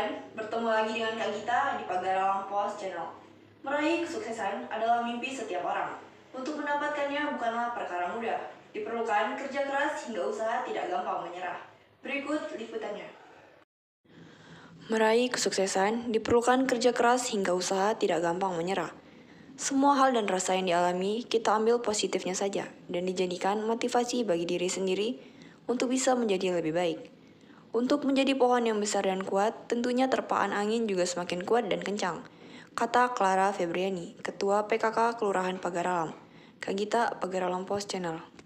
Kan? bertemu lagi dengan Kak Gita di Pagar Alam Pos Channel. Meraih kesuksesan adalah mimpi setiap orang. Untuk mendapatkannya bukanlah perkara mudah. Diperlukan kerja keras hingga usaha tidak gampang menyerah. Berikut liputannya. Meraih kesuksesan diperlukan kerja keras hingga usaha tidak gampang menyerah. Semua hal dan rasa yang dialami, kita ambil positifnya saja dan dijadikan motivasi bagi diri sendiri untuk bisa menjadi lebih baik. Untuk menjadi pohon yang besar dan kuat, tentunya terpaan angin juga semakin kuat dan kencang. Kata Clara Febriani, Ketua PKK Kelurahan Pagaralam. Kagita Pagaralam Post Channel.